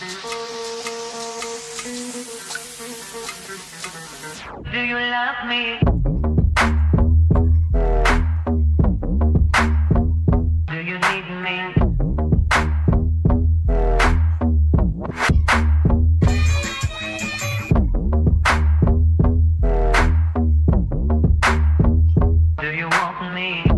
Do you love me? Do you need me? Do you want me?